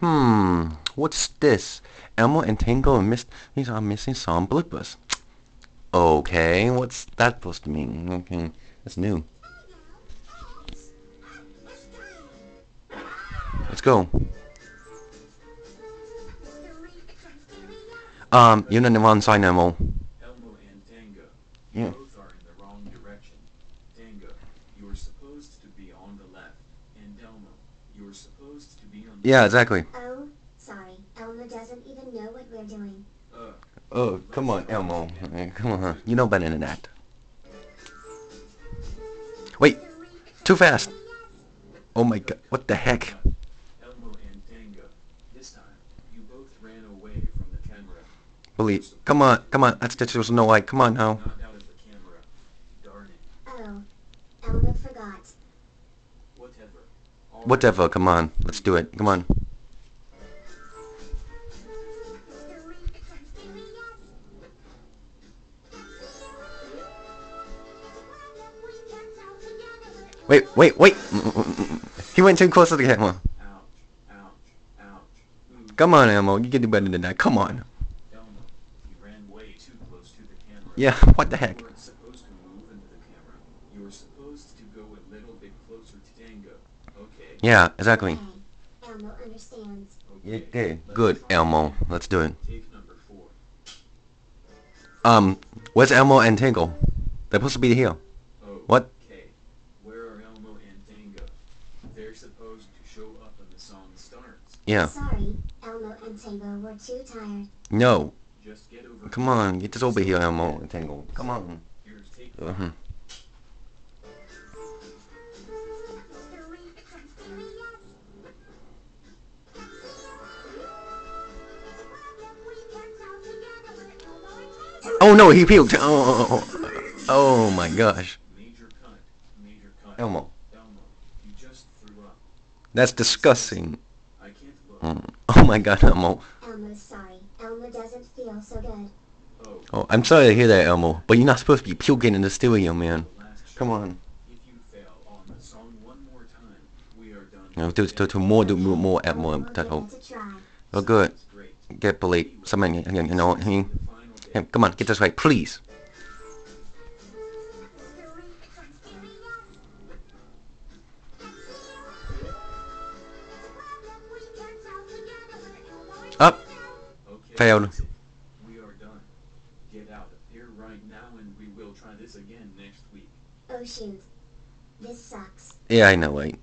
Hmm, what's this? Elmo and Tango and Miss these are missing some bloopers. Okay, what's that supposed to mean? Okay, that's new. Let's go. Um, you're on the wrong side, Elmo. Elmo and Tango. You Yeah. both are in the wrong direction. Tango, you were supposed to be on the left. And Elmo, you were supposed to be on the Yeah, exactly. Oh, sorry. Elmo doesn't even know what we're doing. Uh, Oh, come on, Elmo. Come on, you know better than that. Wait, too fast. Oh my god, what the heck? Elmo and Tango. This time, you both ran away from the camera. Bully, come on, come on, that's just no light. come on now. Not out of the camera. Oh, Elmo forgot. Whatever. Whatever, come on, let's do it, come on. Wait, wait, wait! He went too close to the camera. Ouch. Ouch. Ouch. Come on, Elmo, you can do better than that, come on. Elmo, you ran way too close to the camera. Yeah, what the heck? You were supposed to go a little bit closer to Tango. Okay. Yeah, exactly. Okay. Elmo understands. Yeah, Okay. Okay, good, Elmo, let's do it. Take number four. Um, where's Elmo and Tango? They're supposed to be here. Oh. What? Okay. Where are Elmo and Tango? They're supposed to show up when the song starts. Yeah. Sorry, Elmo and Tango were too tired. No. Just get over. Come on, get this over here, Elmo and Tango. Come on. Here's take Uh-huh. Oh no, he puked. Oh, oh, oh, oh my gosh. Major cut. Major cut. Elmo, Elmo, you just threw up. that's disgusting. I can't look. Mm. Oh my god, Elmo. Elmo's sorry. Elmo doesn't feel so good. Oh. Oh, I'm sorry to hear that, Elmo, but you're not supposed to be puking in the studio, man. Come on. If you fail on the song one more time, we are done. No, do, do, do more, do more, add more, that give hope. it a try. Oh, good. Get you know, you know, he, The final hey, day. come on, get this right, please. Up. Okay. Failed. We are done. Get out of here right now and we will try this again next week. Oh shoot. This sucks. Yeah, I know, right?